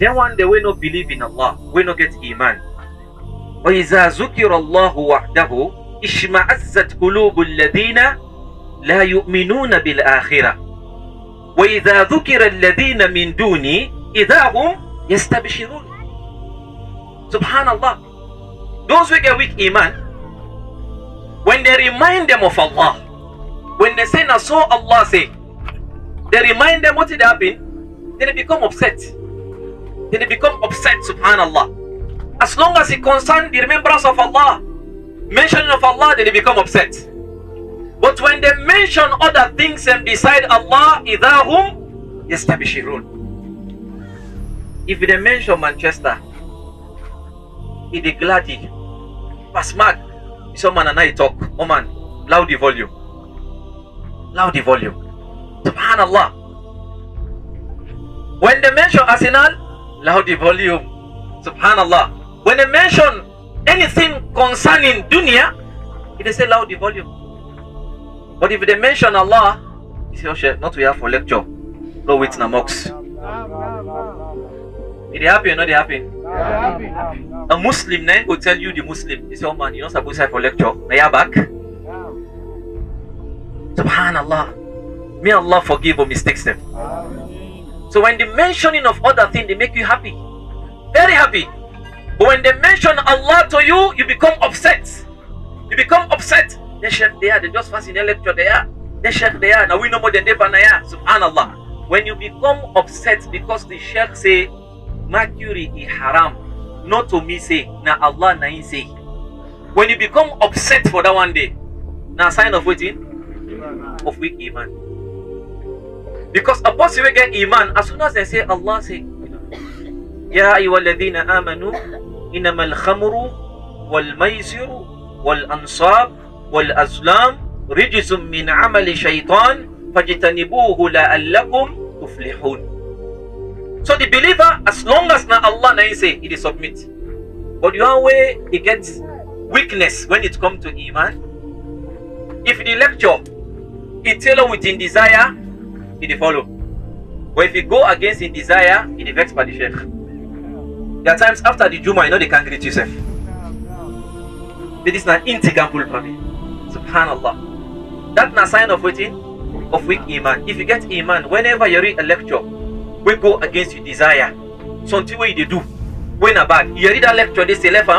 Then one day we no believe in Allah, we no get iman. وإذا ذكر الله وحده اشمأزت قلوب الذين لا يؤمنون بالآخرة وإذا ذكر الذين من دوني إذا هم يستبشرون سبحان الله Those who get weak iman when they remind them of Allah when they say now so Allah say they remind them what did happen then they become upset then they become upset subhanallah. As long as it concerns the remembrance of Allah mentioning of Allah then they become upset. But when they mention other things and beside Allah idahum yastabishirun if they mention Manchester it is gladi pass mad. Some man and I talk. Oh man loud the volume. Loud the volume. Subhanallah. When they mention Arsenal the volume subhanallah when they mention anything concerning dunya it is loud the volume but if they mention Allah you say oh not we have for lecture go wait na mocks Is they happy or not they happen? A Muslim then will tell you the Muslim. He say, oh man, you're not supposed to have for lecture. Now you're back. Subhanallah. May Allah forgive or mistakes them. So when the mentioning of other things, they make you happy. Very happy. But when they mention Allah to you, you become upset. You become upset. They shake there, they just fast in the lecture there. They shake there. Now we know more than they banaya. Subhanallah. When you become upset because the sheikh say mercury is haram, not to me say, na Allah na say. When you become upset for that one day, now sign of waiting of weak iman. Because apostle will get iman as soon as they say Allah say Ya ayyuhalladhina amanu innamal khamru wal maisiru wal ansab wal azlam rijzum min amali shaitan fajtanibuhu la'allakum tuflihun so the believer, as long as na Allah na say, he submit. But your way he gets weakness when it comes to iman. If the lecture it tell within desire, it follow. But if you go against in desire, it vex by the sheikh. There are times after the Juma, you know they can't greet yourself. This is an integral problem. Subhanallah. That's a sign of waiting of weak iman. If you get iman, whenever you read a lecture, we go against your desire. Something what you do. When a bad, you read a lecture, they say left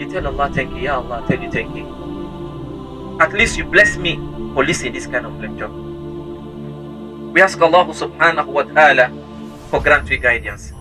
you tell Allah thank you, Ya Allah, tell you thank you. At least you bless me for listening this kind of lecture. We ask Allah subhanahu wa ta'ala for grant we guidance.